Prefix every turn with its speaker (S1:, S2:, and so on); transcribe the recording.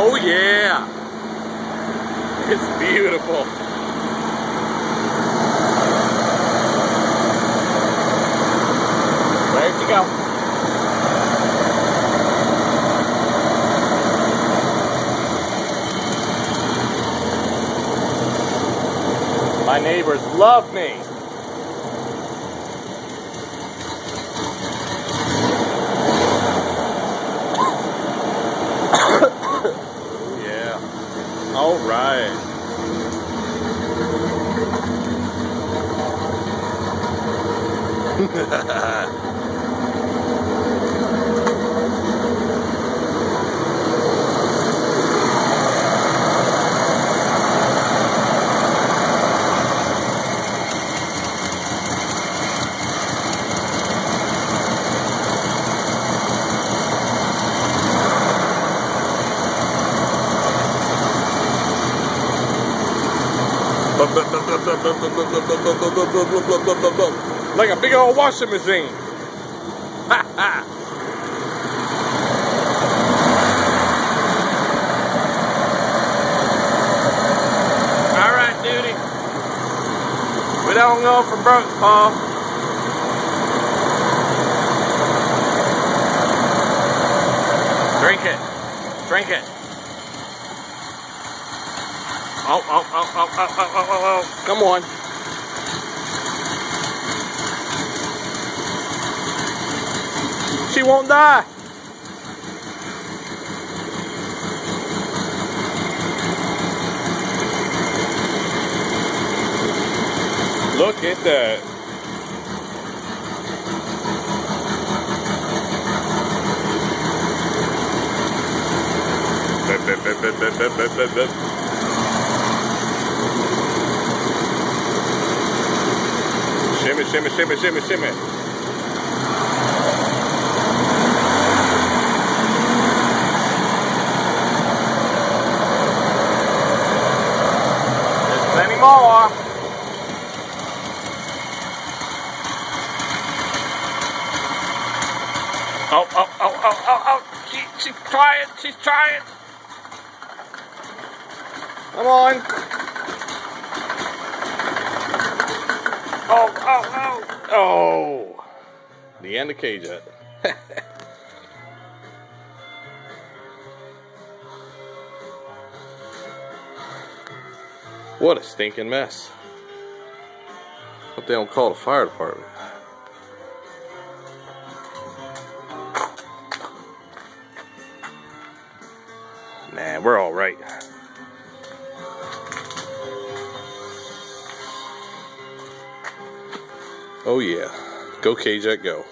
S1: Oh yeah. It's beautiful. There you go. My neighbors love me. All right. Ha ha ha. Like a big old washing machine. All right, duty. We don't go for broke, Paul. Drink it. Drink it. Oh, oh, oh, oh, oh, oh, oh, oh, oh. Come on. She won't die. Look at that. Shimmy, shimmy, shimmy, shimmy, shimmy. Plenty more. Oh, oh, oh, oh, oh, oh, oh. She, she's trying, she's trying. Come on. Oh, oh, oh. Oh. The end of K-Jet. What a stinking mess. Hope they don't call the fire department. Nah, we're all Oh yeah. Go K-Jet, go.